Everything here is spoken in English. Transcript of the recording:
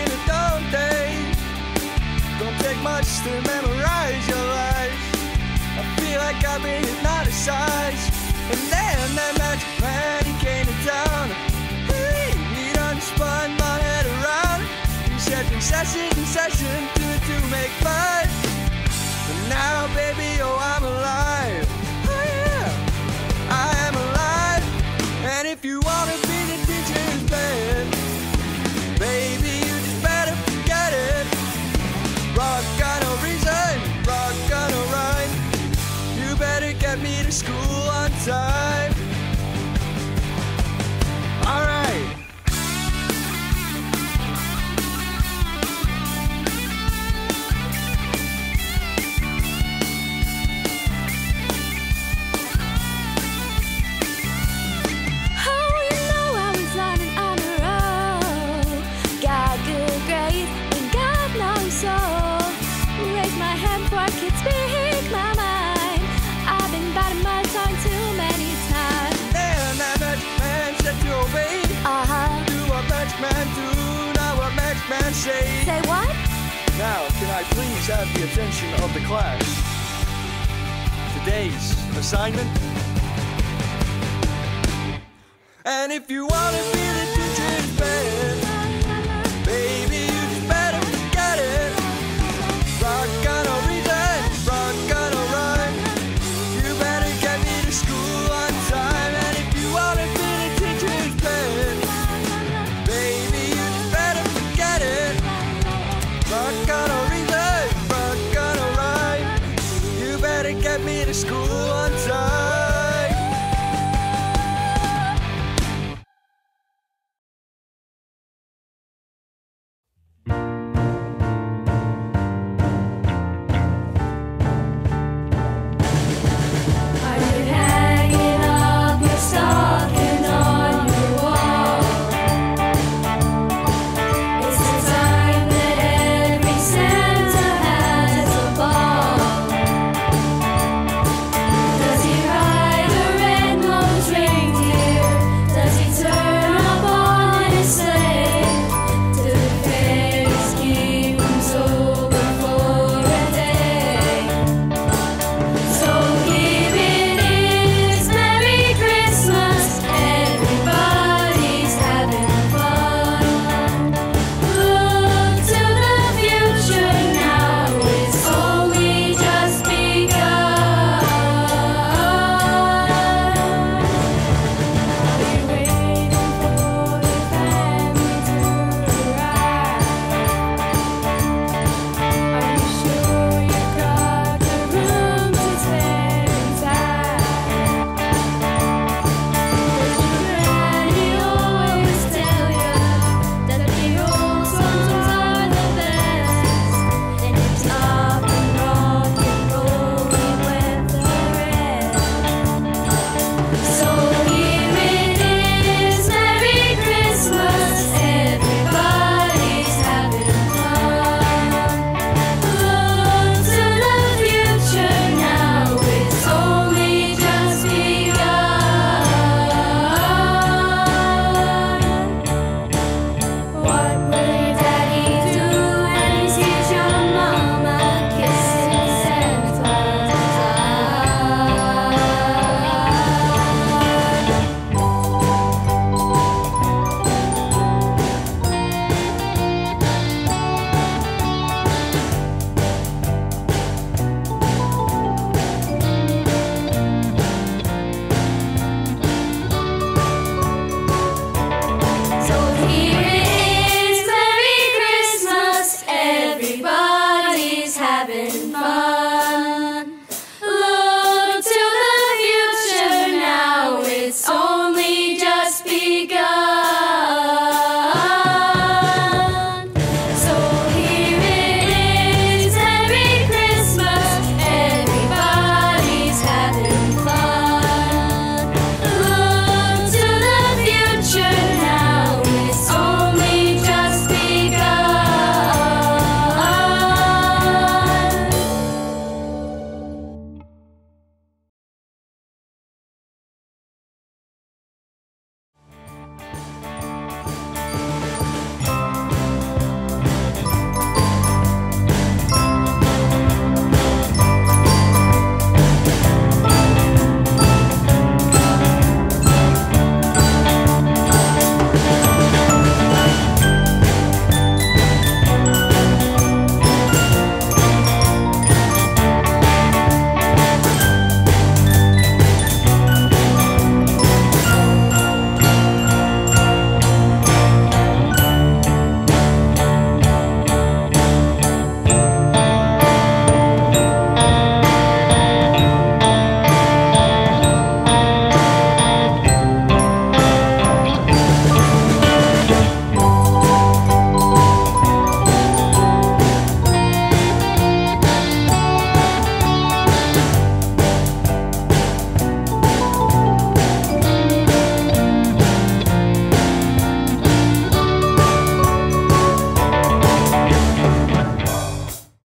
in a dumb days. Don't take much to memorize your life. I feel like I've been hypnotized. get me to school on time. Say what? Now, can I please have the attention of the class? Today's assignment. And if you wanna be the teacher's best, school.